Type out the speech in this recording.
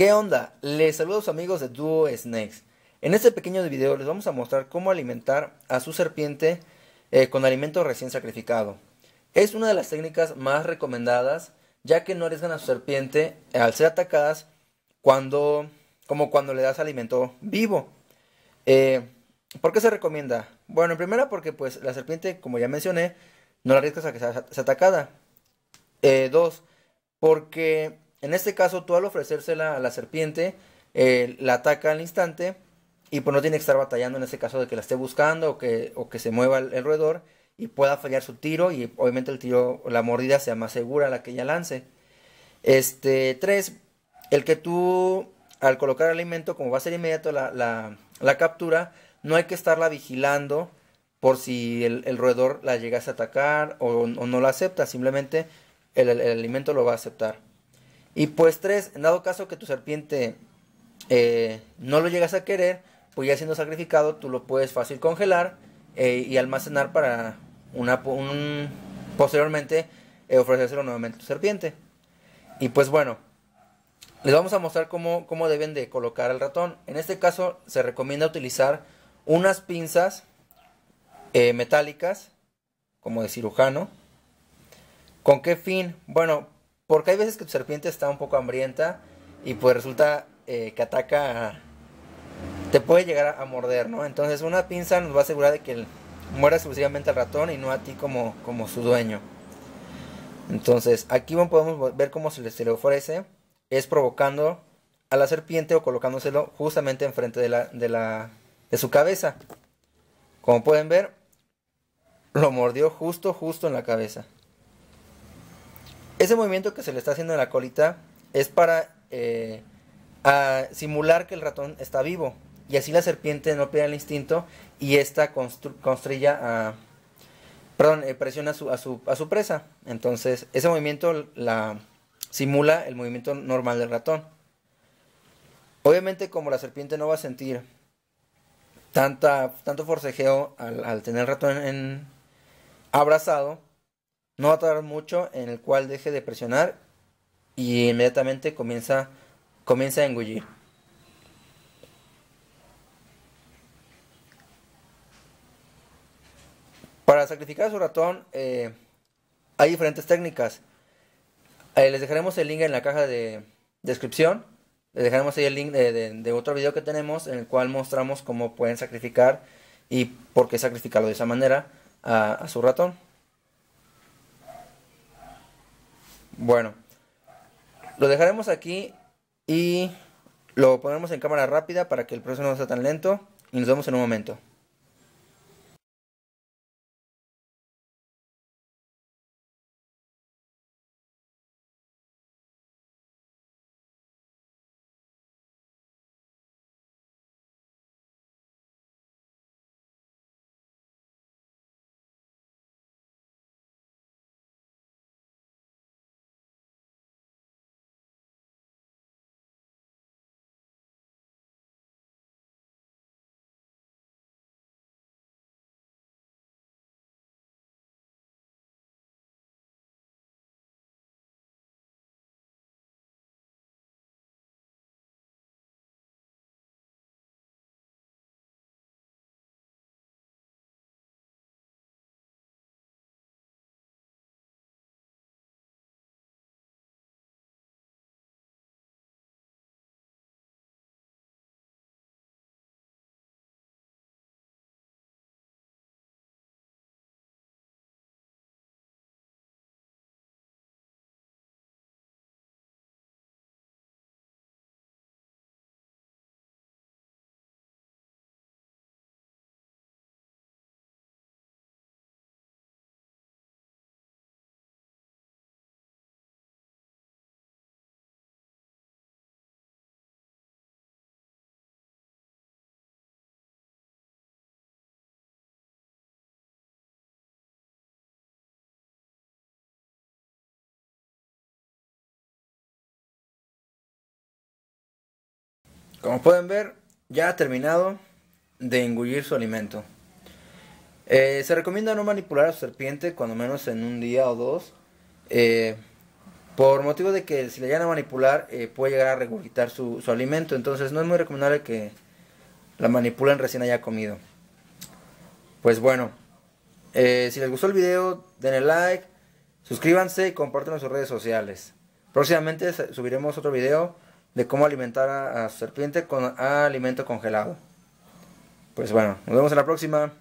¿Qué onda? Les saludo a sus amigos de Duo Snakes. En este pequeño video les vamos a mostrar cómo alimentar a su serpiente eh, con alimento recién sacrificado. Es una de las técnicas más recomendadas ya que no arriesgan a su serpiente al ser atacadas cuando, como cuando le das alimento vivo. Eh, ¿Por qué se recomienda? Bueno, en primera porque pues la serpiente, como ya mencioné, no la arriesgas a que sea, atacada. Eh, dos, porque en este caso tú al ofrecérsela a la serpiente, eh, la ataca al instante y pues no tiene que estar batallando en este caso de que la esté buscando o que, o que se mueva el, roedor y pueda fallar su tiro y obviamente el tiro, la mordida sea más segura la que ella lance. Este, tres, el que tú al colocar alimento, como va a ser inmediato la, la, captura, no hay que estarla vigilando por si el, roedor la llegase a atacar o, no la acepta, simplemente el, alimento lo va a aceptar. Y pues tres, en dado caso que tu serpiente eh, no lo llegas a querer, pues ya siendo sacrificado, tú lo puedes fácil congelar eh, y almacenar para una, posteriormente eh, ofrecérselo nuevamente a tu serpiente. Y pues bueno, les vamos a mostrar cómo, cómo deben de colocar el ratón. En este caso se recomienda utilizar unas pinzas metálicas, como de cirujano. ¿Con qué fin? Bueno, porque hay veces que tu serpiente está un poco hambrienta y pues resulta eh, que ataca, te puede llegar a, morder, ¿no? Entonces una pinza nos va a asegurar de que muera exclusivamente al ratón y no a ti como, como su dueño. Entonces aquí podemos ver cómo se le, se le ofrece es provocando a la serpiente o colocándoselo justamente enfrente de, la, de, la, de su cabeza. Como pueden ver, lo mordió justo, justo en la cabeza. Ese movimiento que se le está haciendo en la colita es para eh, simular que el ratón está vivo. Y así la serpiente no pierde el instinto y esta construya a... Perdón, eh, presiona a su, a, su, a su presa. Entonces, ese movimiento la, simula el movimiento normal del ratón. Obviamente como la serpiente no va a sentir tanta, tanto forcejeo al, tener el ratón en, abrazado, no va a tardar mucho en el cual deje de presionar y inmediatamente comienza, comienza a engullir. Para sacrificar a su ratón eh, hay diferentes técnicas. Eh, les dejaremos el link en la caja de descripción. Les dejaremos ahí el link de, otro video que tenemos en el cual mostramos cómo pueden sacrificar y por qué sacrificarlo de esa manera a, su ratón. Bueno, lo dejaremos aquí y lo ponemos en cámara rápida para que el proceso no sea tan lento y nos vemos en un momento. Como pueden ver, ya ha terminado de engullir su alimento. Eh, se recomienda no manipular a su serpiente cuando menos en un día o dos. Eh, Por motivo de que si le llegan a manipular eh, puede llegar a regurgitar su, alimento. Entonces no es muy recomendable que la manipulen recién haya comido. Pues bueno, si les gustó el video, denle like, suscríbanse y compartan en sus redes sociales. Próximamente subiremos otro video de cómo alimentar a, a serpiente con alimento congelado. Pues bueno, nos vemos en la próxima.